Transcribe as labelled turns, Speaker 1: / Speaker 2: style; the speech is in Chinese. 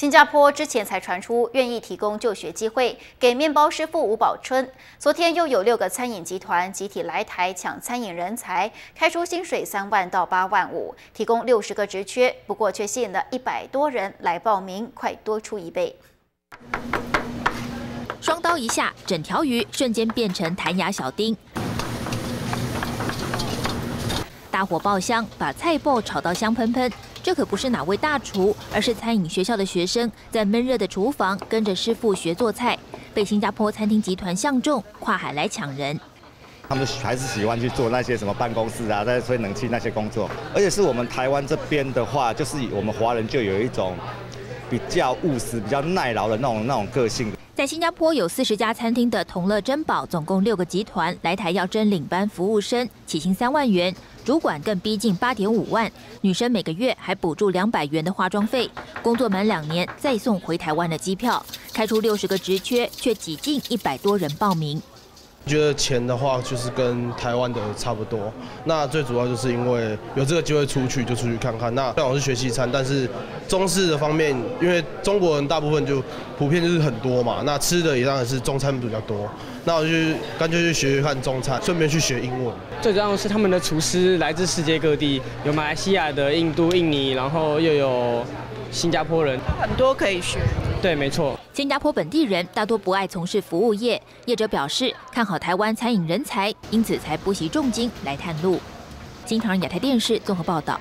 Speaker 1: 新加坡之前才传出愿意提供就学机会给面包师傅吴宝春，昨天又有六个餐饮集团集体来台抢餐饮人才，开出薪水三万到八万五，提供六十个职缺，不过却吸引了一百多人来报名，快多出一倍。
Speaker 2: 双刀一下，整条鱼瞬间变成弹牙小丁。大火爆香，把菜爆炒到香喷喷。这可不是哪位大厨，而是餐饮学校的学生，在闷热的厨房跟着师傅学做菜，被新加坡餐厅集团相中，跨海来抢人。
Speaker 3: 他们还是喜欢去做那些什么办公室啊，在吹冷气那些工作。而且是我们台湾这边的话，就是我们华人就有一种比较务实、比较耐劳的那种那种个性。
Speaker 2: 在新加坡有四十家餐厅的同乐珍宝，总共六个集团来台要征领班服务生，起薪三万元，主管更逼近八点五万，女生每个月还补助两百元的化妆费，工作满两年再送回台湾的机票，开出六十个职缺，却挤进一百多人报名。
Speaker 4: 觉得钱的话，就是跟台湾的差不多。那最主要就是因为有这个机会出去，就出去看看。那虽然我是学西餐，但是中式的方面，因为中国人大部分就普遍就是很多嘛。那吃的也当然是中餐比较多。那我就干脆去学学看中餐，顺便去学英文。
Speaker 5: 最重要是他们的厨师来自世界各地，有马来西亚的、印度、印尼，然后又有新加坡人，
Speaker 6: 很多可以学。
Speaker 5: 对，没错。
Speaker 2: 新加坡本地人大多不爱从事服务业，业者表示看好台湾餐饮人才，因此才不惜重金来探路。金唐亚太电视综合报道。